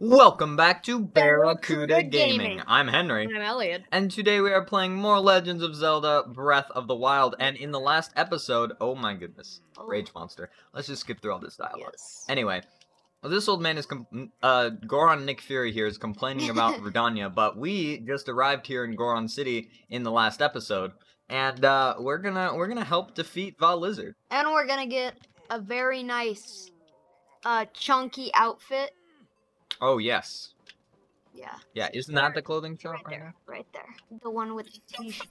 Welcome back to Barracuda Gaming. Gaming. I'm Henry. I'm Elliot. And today we are playing more Legends of Zelda Breath of the Wild. And in the last episode, oh my goodness, Oh. Rage Monster. Let's just skip through all this dialogue. Yes. Anyway, this old man is, com- uh, Goron Nick Fury here is complaining about Rudania, but we just arrived here in Goron City in the last episode. And, uh, we're gonna, we're gonna help defeat Vah Lizard. And we're gonna get a very nice, uh, chunky outfit. Oh, yes. Yeah. Yeah, isn't that the clothing shop Right right there. Right there. The one with the t-shirt.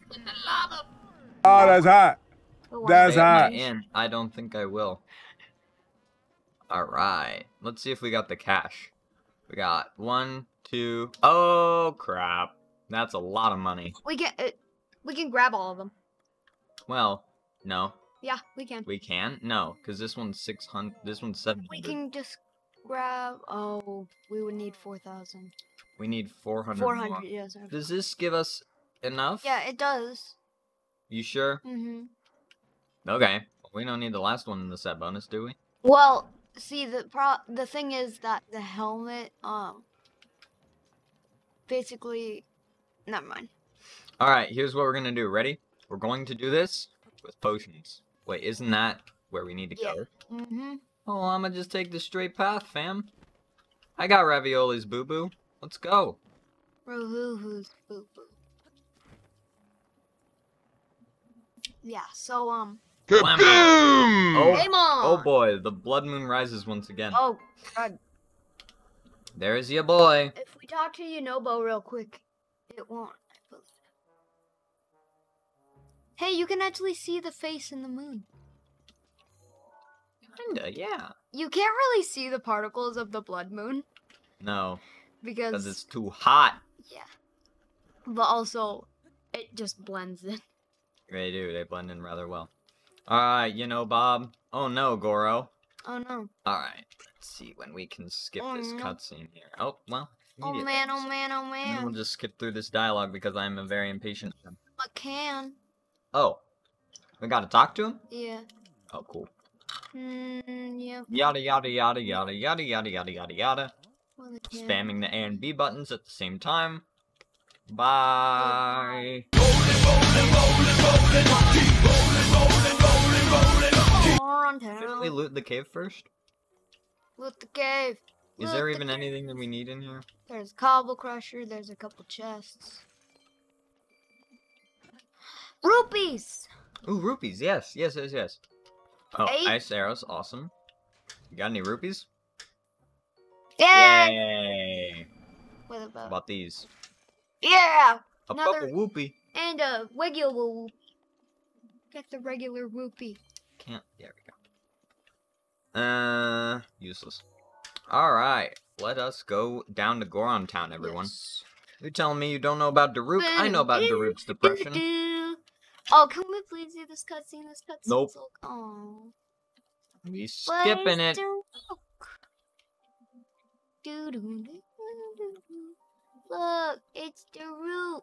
Oh, that's hot. That's with- Am I hot. in? I don't think I will. Alright. Let's see if we got the cash. We got one, two. Oh, crap. That's a lot of money. We can, uh, we can grab all of them. Well, no. Yeah, we can. We can? No, because this one's 600. This one's 700. We can just grab. Oh, we would need four thousand. We need 400 Four more. hundred. Yes. sir. Does this give us enough? Yeah, it does. You sure? Mm-hmm. Okay. We don't need the last one in the set bonus, do we? Well, see the pro the thing is that the helmet um basically never mind. Alright, here's what we're gonna do. Ready? We're going to do this with potions. Wait, isn't that where we need to Yeah. go? Mm-hmm. Oh, I'ma just take the straight path, fam. I got raviolis, boo boo. Let's go. Who's boo boo. Yeah, so um Kaboom! Kaboom! Oh, Game on! oh boy, the blood moon rises once again. Oh god. There's your boy. If we talk to Yunobo real quick, it won't. I believe. Hey, you can actually see the face in the moon. Kinda, yeah. You can't really see the particles of the blood moon No, because it's too hot. Yeah. But also, it just blends in. They do, they blend in rather well. Alright, you know, Bob. Oh no, Goro. Oh no. Alright, let's see when we can skip Oh, this no. cutscene here. Oh, well. Oh man, oh man, oh then we'll just skip through this dialogue because I'm a very impatient. I can. Oh, we gotta talk to him? Yeah. Oh, cool. Hmm, yeah. Yada yada yada yada yada yada yada yada yada. Well, Spamming the A and B buttons at the same time. Bye. Shouldn't we loot the cave first? Loot the cave. Is Loot there the even cave. anything that we need in here? There's cobble crusher. There's a couple chests. Rupees. Ooh, rupees. Yes, yes, yes, yes. Oh, Eight. ice arrows. Awesome. You got any rupees? Yeah. Yay! What about? about these? Yeah. A Another- whoopee. And a regular whoop. Get the regular whoopee. Can't. There we go. Uh, useless. All right, let us go down to Goron Town, everyone. Yes. You're telling me you don't know about Daruk? I know about Daruk's depression. Oh, can we please do this cutscene? This cutscene. Nope. So, oh. We skipping it. Look, it's Daruk.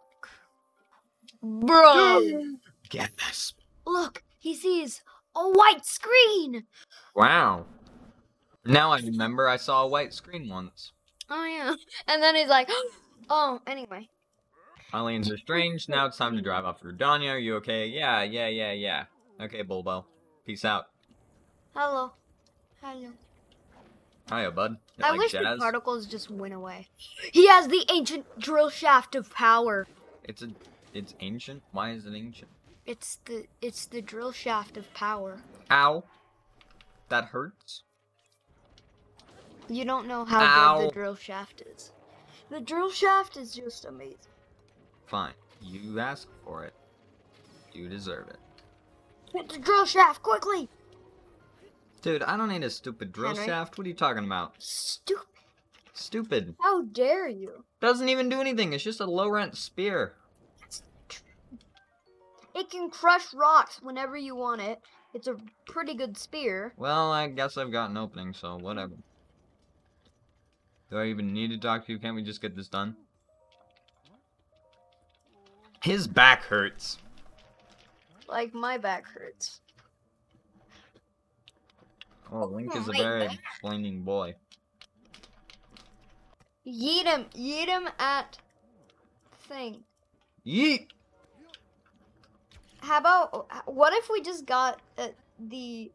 Bro, Get this. look, he sees a white screen. Wow. Now I remember I saw a white screen once. Oh yeah, and then he's like, oh, anyway. Aliens are strange. Now it's time to drive off through Danya. Are you okay? Yeah, yeah, yeah, yeah. Okay, Bulbo. Peace out. Hello, hello. Hiya, bud. I like wish jazz? the particles just went away. He has the ancient drill shaft of power. It's a, it's ancient. Why is it ancient? It's the it's the drill shaft of power. Ow. That hurts. You don't know how Ow. good the drill shaft is. The drill shaft is just amazing. Fine. You asked for it. You deserve it. Hit the drill shaft quickly. Dude, I don't need a stupid drill Henry? shaft. What are you talking about? Stupid. Stupid. How dare you? Doesn't even do anything. It's just a low rent spear. It can crush rocks whenever you want it. It's a pretty good spear. Well, I guess I've got an opening, so whatever. Do I even need to talk to you? Can't we just get this done? His back hurts. Like my back hurts. Oh, Link is a very explaining boy. Yeet him. Yeet him at thing. Yeet! How about what if we just got uh, the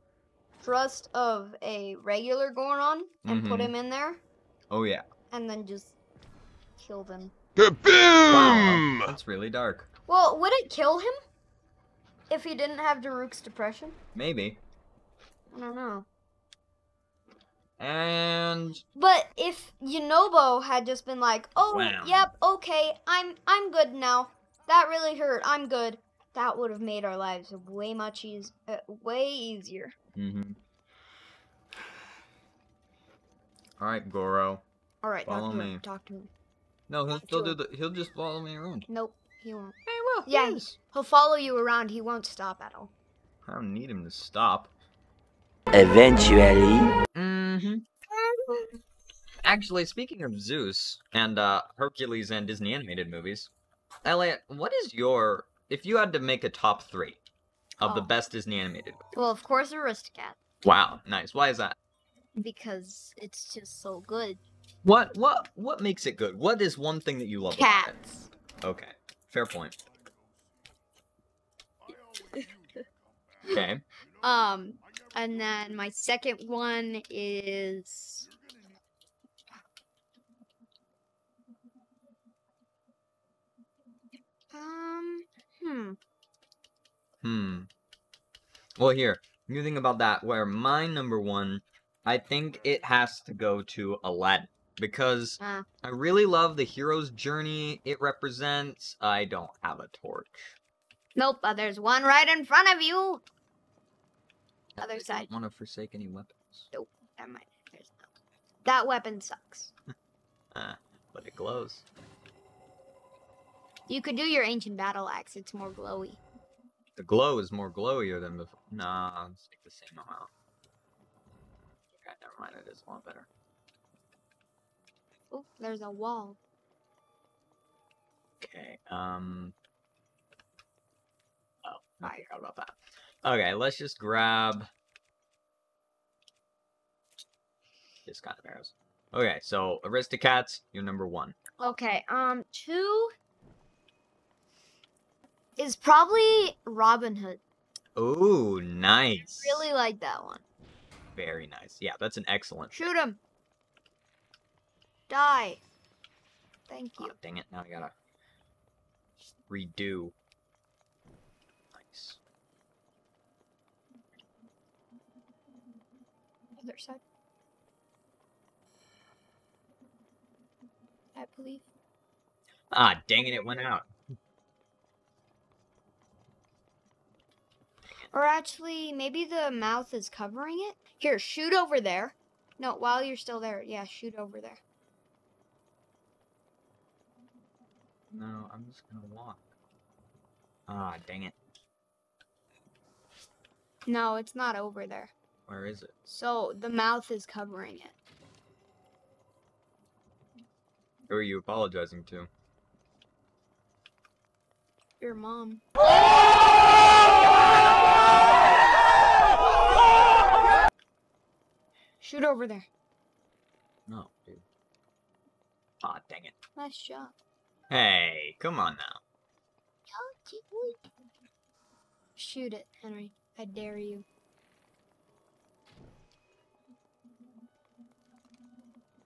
thrust of a regular Goron and put Mhm. him in there Oh yeah. and then just kill them? Wow, that's really dark. Well, would it kill him if he didn't have Daruk's depression? Maybe. I don't know. And But if Yunobo had just been like, "Oh, Wham. yep, okay, I'm I'm good now. That really hurt. I'm good." That would have made our lives way much eas- uh, way easier. mm-hmm. All right, Goro. All right, Follow talk me. Talk to him. No, he'll still do the. He'll just follow me around. Nope, he won't. Hey, well, Yeah, he'll follow you around. He won't stop at all. I don't need him to stop. Eventually. Mm-hmm. Actually, speaking of Zeus and uh, Hercules and Disney animated movies, Elliot, what is your if you had to make a top three of the Oh. best Disney animated? Well, of course, Aristocat Wow, nice. Why is that? because it's just so good. What what what makes it good? What is one thing that you love about it? Cats. Okay, fair point. Okay, Um, and then my second one is. Um, hmm. hmm. Well, here you think about that. Where my number one, I think it has to go to Aladdin because Uh, I really love the hero's journey it represents. I don't have a torch. nope, but there's one right in front of you. Other I side. don't want to forsake any weapons, Nope, Never mind. There's no. That weapon sucks. but it glows. You could do your ancient battle axe. It's more glowy. The glow is more glowier than before. Nah, it's like the same amount. Okay, never mind. It is a lot better. Oh, there's a wall. Okay. Um. Oh, I forgot about that. Okay, let's just grab this kind of arrows. Okay, so Aristocats, you're number one. Okay, um, two is probably Robin Hood. Oh, nice. Really like that one. Very nice. Yeah, that's an excellent. Shoot him. Die. Thank Oh, you. dang it! Now I gotta redo. Nice. Other side. I believe. Ah, dang it! It went out. Or actually, maybe the mouth is covering it. Here, shoot over there. No, while you're still there, yeah, shoot over there. No, I'm just gonna walk. Ah, dang it! No, it's not over there. Where is it? So the mouth is covering it. Who are you apologizing to? Your mom. Shoot over there. No, dude. Ah, dang it! Nice shot. Hey, come on now. Shoot it, Henry. I dare you.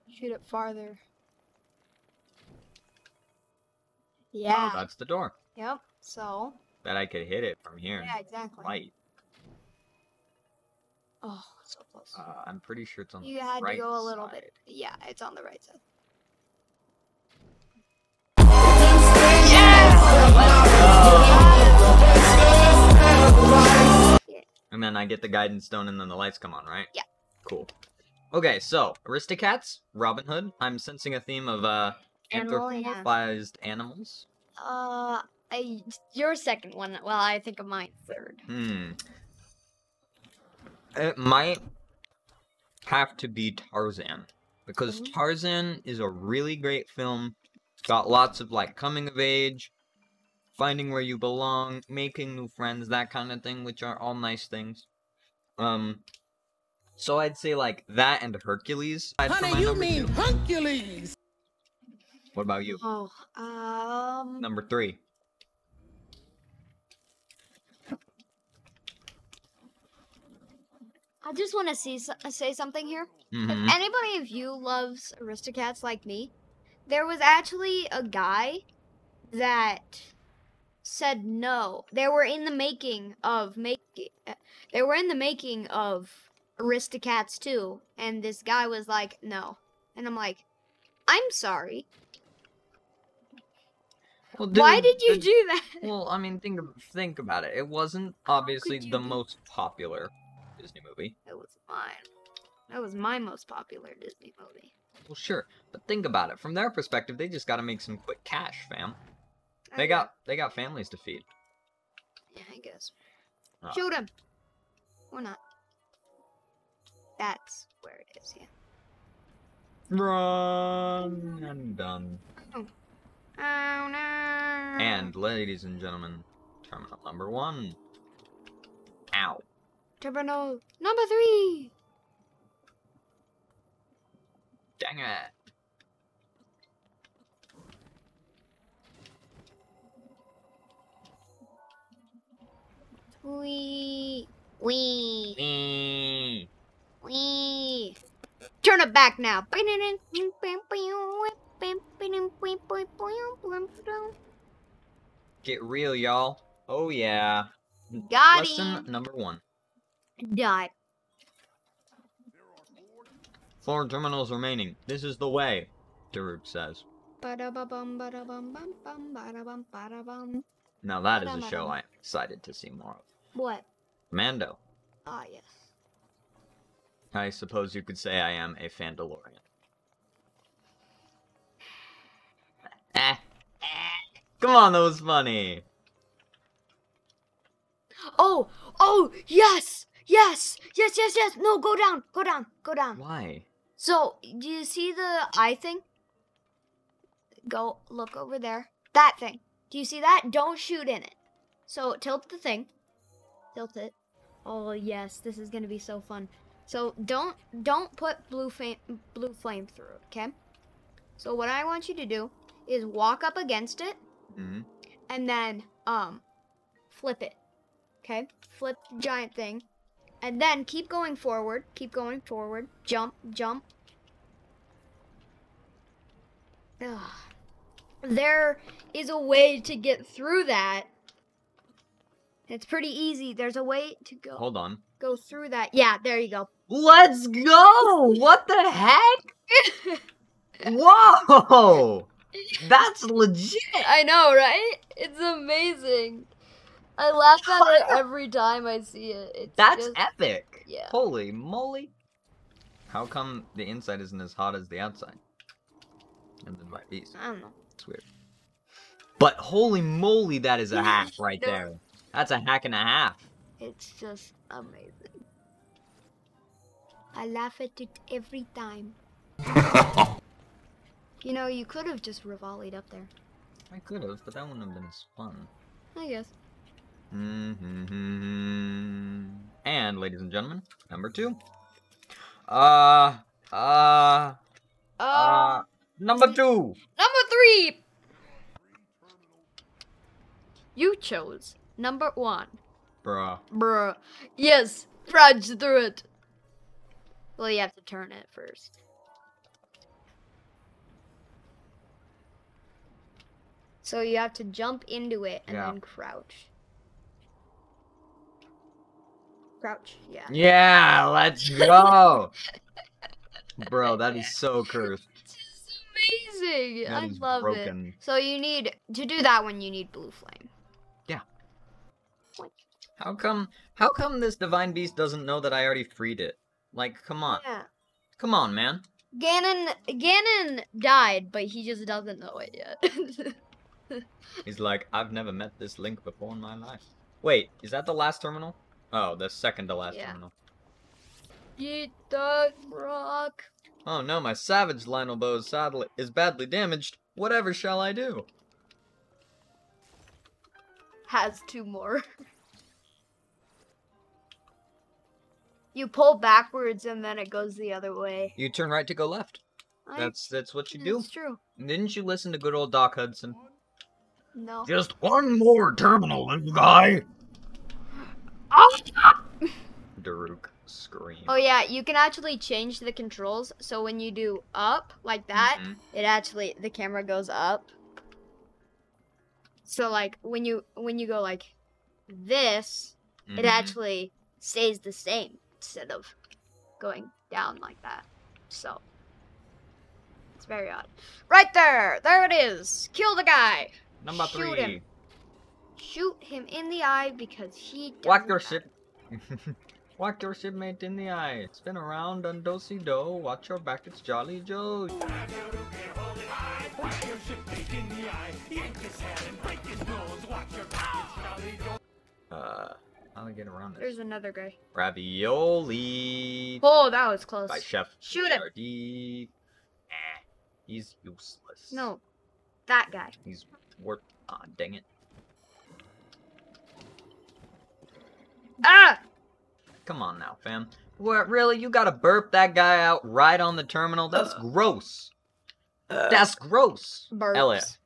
Shoot it farther. Yeah. Oh, that's the door. Yep. So. Bet I could hit it from here. Yeah, exactly. Light. Oh, so close. Uh, I'm pretty sure it's on you the right side. You had to go a little side. bit. Yeah, it's on the right side. And then I get the guidance stone and then the lights come on, right? Yeah. Cool. Okay, so Aristocats, Robin Hood. I'm sensing a theme of uh Animal, yeah. animals. Uh, I, your second one. Well, I think of mine third. Hmm. It might have to be Tarzan because Mhm. Tarzan is a really great film. It's got lots of like coming of age, finding where you belong, making new friends, that kind of thing, which are all nice things. Um, so I'd say like that and Hercules. I'd for my Honey, you mean two. Hercules. What about you? Oh, um, Number three. I just want to see say something here. hmm If anybody of you loves Aristocats like me, there was actually a guy that said no. They were in the making of making. They were in the making of Aristocats too, and this guy was like no, and I'm like, I'm sorry. Well, Why didn't- you did- do that? Well, I mean, think think about it. It wasn't obviously the do- most popular Disney movie. It was mine. That was my most popular Disney movie. Well, sure, but think about it. From their perspective, they just got to make some quick cash, fam. They got they got families to feed. Yeah, I guess. Oh. Shoot him. Or not. That's where it is, yeah. Run and done. Oh. oh no. And ladies and gentlemen, terminal number one. Ow. Terminal number three. Dang it. Wee. Wee. Eee. Wee. Turn it back now. Get real, y'all. Oh yeah. Got Lesson him. number one. Die. Four terminals remaining. This is the way, Daruk says. Now that is a show. I am excited to see more of. What? Mando. Ah, yes. I suppose you could say I am a Fandalorian. Eh. Come on, that was funny. Oh, oh, yes, yes, yes, yes, yes. No, go down, go down, go down. Why? So, do you see the eye thing? Go look over there. That thing. Do you see that? Don't shoot in it. So, tilt the thing. Tilt it. Oh, yes, this is going to be so fun. So, don't don't put blue flame blue flame through it, okay? So, what I want you to do is walk up against it hmm and then um flip it. Okay? Flip the giant thing. And then keep going forward. Keep going forward. Jump, jump. Ugh. There is a way to get through that. It's pretty easy. There's a way to go Hold on. go through that. Yeah, there you go. Let's go! What the heck? Whoa! That's legit! I know, right? It's amazing. I laugh at it every time I see it. It's That's just- epic! yeah. Holy moly! How come the inside isn't as hot as the outside? And then my piece. I don't know. It's weird. But holy moly, that is a hack right there. That's a hack and a half. It's just amazing. I laugh at it every time. you know, you could have just revollied up there. I could have, but that wouldn't have been as fun. I guess. Mm-hmm. And, ladies and gentlemen, number two. Uh, uh, Uh, uh, number two. number three! You chose number one. Bruh. Bruh. Yes, trudge through it. Well, you have to turn it first. So you have to jump into it and Yeah. then crouch. Crouch, yeah. Yeah, let's go. Bro, that is so cursed. It's amazing. That I love it. So you need to do that when You need blue flame. How come, how come this divine beast doesn't know that I already freed it? Like, come on. Yeah. Come on, man. Ganon, Ganon died, but he just doesn't know it yet. He's like, I've never met this Link before in my life. Wait, is that the last terminal? Oh, the second to last Yeah. terminal. Eat the rock. Oh no, my savage Lynel bow is sadly is badly damaged. Whatever shall I do? Has two more. you pull backwards and then it goes the other way. You turn right to go left. I- That's that's what you do. It's true. Didn't you listen to good old Doc Hudson? No. Just one more terminal, little guy. Oh! Daruk scream. Oh yeah, you can actually change the controls. So when you do up like that, Mhm. it actually the camera goes up. So like when you when you go like this, it Mhm. actually stays the same instead of going down like that. So it's very odd. Right there, there it is. Kill the guy. Number shoot three. him. Shoot him in the eye because he. Whack your ship. Whack your shipmate in the eye. Spin around on dosey do. Watch your back, it's Jolly Joe. Uh, how do I get around it. There's another guy. Ravioli Oh, that was close. by Chef Shoot him. Eh, he's useless. No, that guy. He's worth. Ah, dang it. Ah! Come on now, fam. What, really? You gotta burp that guy out right on the terminal? That's gross. Uh, that's gross. Burps. Elliot,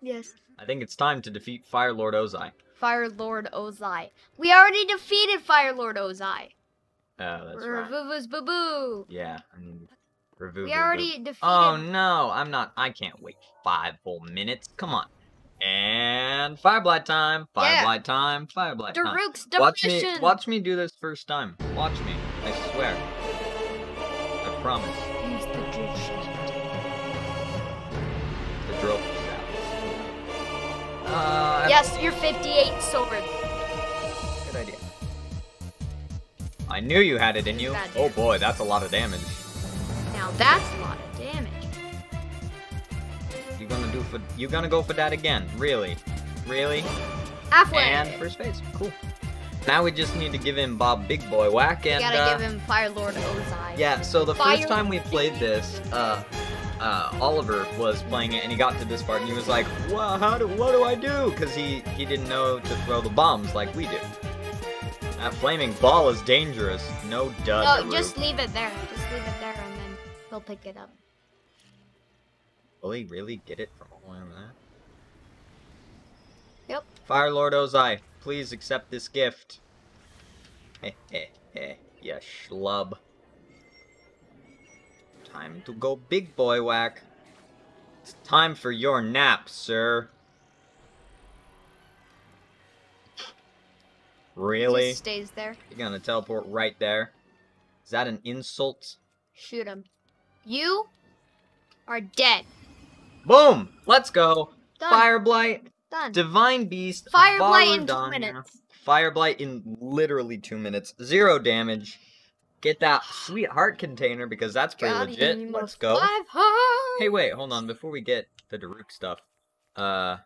Yes. I think it's time to defeat Fire Lord Ozai. Fire Lord Ozai. We already defeated Fire Lord Ozai. Oh, that's right. Revuvus boo boo. Yeah, I mean, Revu- We already defeated. Oh no, I'm not. I can't wait five whole minutes. Come on. And Fireblight time. Yeah. Fireblight time. Fireblight time. Daruk's Watch me. Watch me do this first time. Watch me. I swear. I promise. Uh, Yes, you're 58 sword. Good idea. I knew you had it in you. Bad Oh damage. boy, that's a lot of damage. Now that's a lot of damage. You gonna do for? You gonna go for that again? Really? Really? Halfway. And first base. Cool. Now we just need to give him Bob Big Boy whack and gotta uh, give him Fire Lord Ozai. yeah. So the Fire- first time we played this, uh, uh, Oliver was playing it and he got to this part and he was like, "Well, how do? What do I do?" Because he he didn't know to throw the bombs like we do. That flaming ball is dangerous. No dud. No, just leave it there. Just leave it there and then he'll pick it up. Will he really get it from all over there? Yep. Fire Lord Ozai, please accept this gift. Heh heh heh, you schlub. Time to go big boy whack. It's time for your nap, sir. Really? Just stays there. You're gonna teleport right there? Is that an insult? Shoot him. You are dead. Boom! Let's go! Done. Fire Blight, Done. Divine Beast, Fire Blight in two minutes. Fire Blight in literally two minutes. Zero damage. Get that sweetheart container because that's pretty legit. Let's go. Hey, wait, hold on. Before we get the Daruk stuff. Uh.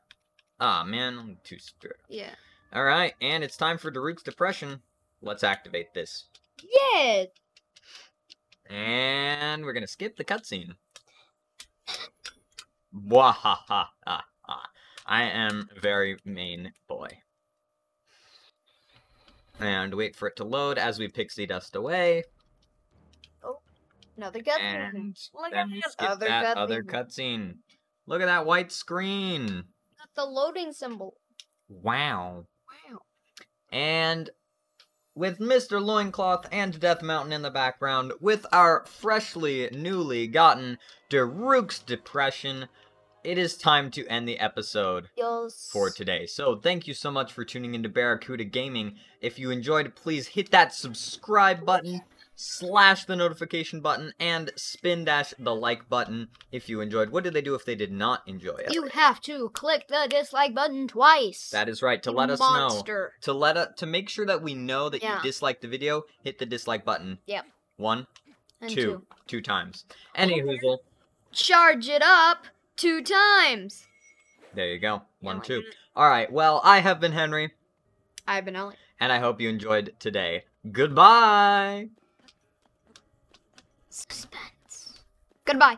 Ah, man, I'm too spirit. Yeah. Alright, and it's time for Daruk's Depression. Let's activate this. Yeah. And we're gonna skip the cutscene. Wahaha. I am very main boy. And wait for it to load as we pixie dust away. Oh, another cutscene. Look at other that other cutscene. cutscene. Look at that white screen. That's the loading symbol. Wow. Wow. And with Mr. Loincloth and Death Mountain in the background, with our freshly, newly gotten Daruk's Depression, it is time to end the episode Yes. for today. So thank you so much for tuning into Barracuda Gaming. If you enjoyed, please hit that subscribe button, slash the notification button, and spin dash the like button if you enjoyed. What did they do if they did not enjoy it? You have to click the dislike button twice. That is right, to You let us know. monster. To let us, to make sure that we know that Yeah. you disliked the video, hit the dislike button. Yep. One, two, two times. Any hoozle. Charge it up two times. There you go. One, Yeah, two. Alright, well, I have been Henry, I've been Ellie. and I hope you enjoyed today. Goodbye! Suspense. Goodbye.